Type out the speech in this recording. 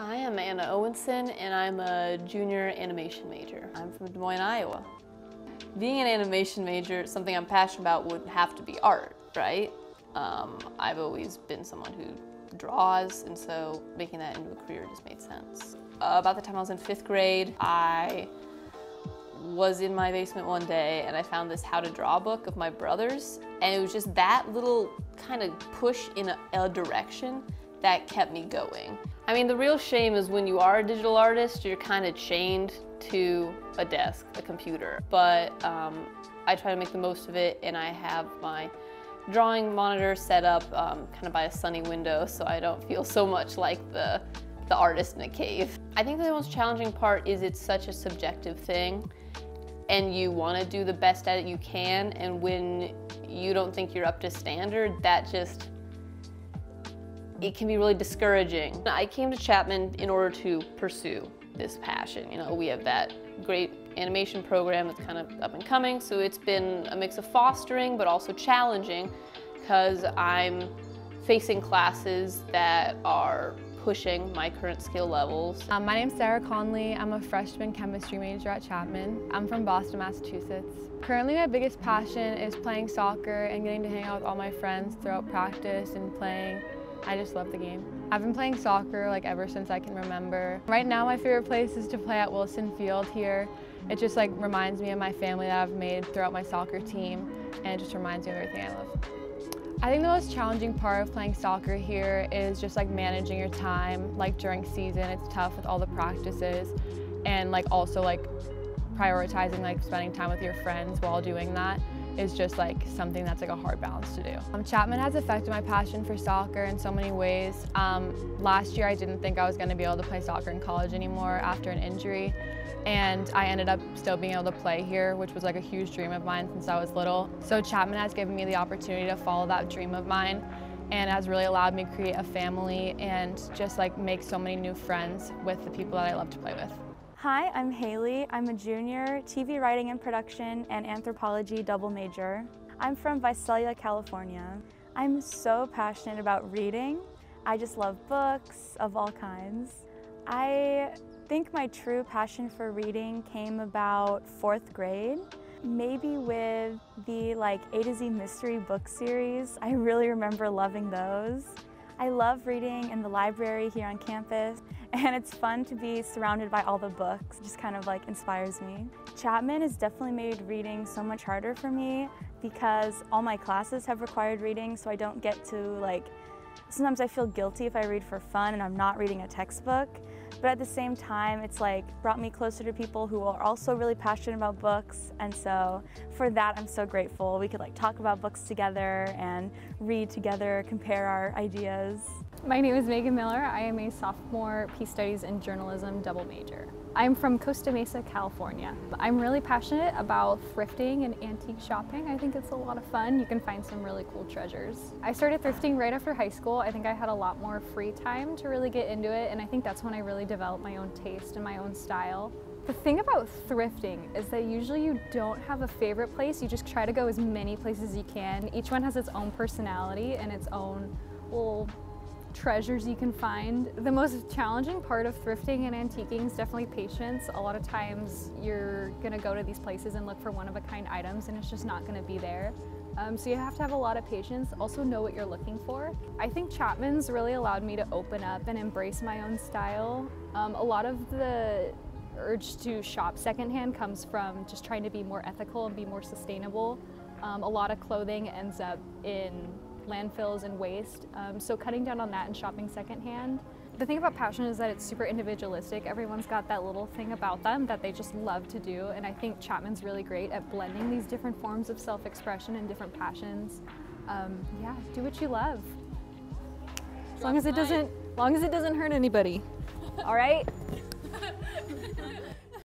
Hi, I'm Anna Owenson and I'm a junior animation major. I'm from Des Moines, Iowa. Being an animation major, something I'm passionate about would have to be art, right? Um, I've always been someone who draws and so making that into a career just made sense. Uh, about the time I was in fifth grade, I was in my basement one day and I found this how to draw book of my brother's and it was just that little kind of push in a, a direction that kept me going. I mean, the real shame is when you are a digital artist, you're kind of chained to a desk, a computer. But um, I try to make the most of it and I have my drawing monitor set up um, kind of by a sunny window so I don't feel so much like the, the artist in a cave. I think the most challenging part is it's such a subjective thing and you want to do the best at it you can and when you don't think you're up to standard, that just it can be really discouraging. I came to Chapman in order to pursue this passion. You know, we have that great animation program that's kind of up and coming, so it's been a mix of fostering but also challenging because I'm facing classes that are pushing my current skill levels. Um, my name's Sarah Connolly. I'm a freshman chemistry major at Chapman. I'm from Boston, Massachusetts. Currently my biggest passion is playing soccer and getting to hang out with all my friends throughout practice and playing I just love the game. I've been playing soccer like ever since I can remember. Right now my favorite place is to play at Wilson Field here. It just like reminds me of my family that I've made throughout my soccer team and it just reminds me of everything I love. I think the most challenging part of playing soccer here is just like managing your time. Like during season, it's tough with all the practices and like also like prioritizing like spending time with your friends while doing that is just like something that's like a hard balance to do. Um, Chapman has affected my passion for soccer in so many ways. Um, last year I didn't think I was going to be able to play soccer in college anymore after an injury and I ended up still being able to play here, which was like a huge dream of mine since I was little. So Chapman has given me the opportunity to follow that dream of mine and has really allowed me to create a family and just like make so many new friends with the people that I love to play with. Hi, I'm Hayley. I'm a junior, TV writing and production and anthropology double major. I'm from Visalia, California. I'm so passionate about reading. I just love books of all kinds. I think my true passion for reading came about fourth grade. Maybe with the like A to Z mystery book series. I really remember loving those. I love reading in the library here on campus and it's fun to be surrounded by all the books. It just kind of like inspires me. Chapman has definitely made reading so much harder for me because all my classes have required reading so I don't get to like, sometimes I feel guilty if I read for fun and I'm not reading a textbook. But at the same time, it's like brought me closer to people who are also really passionate about books. And so for that, I'm so grateful. We could like talk about books together and read together, compare our ideas. My name is Megan Miller. I am a sophomore Peace Studies and Journalism double major. I'm from Costa Mesa, California. I'm really passionate about thrifting and antique shopping. I think it's a lot of fun. You can find some really cool treasures. I started thrifting right after high school. I think I had a lot more free time to really get into it and I think that's when I really developed my own taste and my own style. The thing about thrifting is that usually you don't have a favorite place, you just try to go as many places as you can. Each one has its own personality and its own little treasures you can find. The most challenging part of thrifting and antiquing is definitely patience. A lot of times you're gonna go to these places and look for one-of-a-kind items and it's just not gonna be there. Um, so you have to have a lot of patience, also know what you're looking for. I think Chapman's really allowed me to open up and embrace my own style. Um, a lot of the urge to shop secondhand comes from just trying to be more ethical and be more sustainable. Um, a lot of clothing ends up in landfills and waste. Um, so cutting down on that and shopping secondhand. The thing about passion is that it's super individualistic. Everyone's got that little thing about them that they just love to do. And I think Chapman's really great at blending these different forms of self-expression and different passions. Um, yeah, do what you love. As long as it doesn't, long as it doesn't hurt anybody. All right?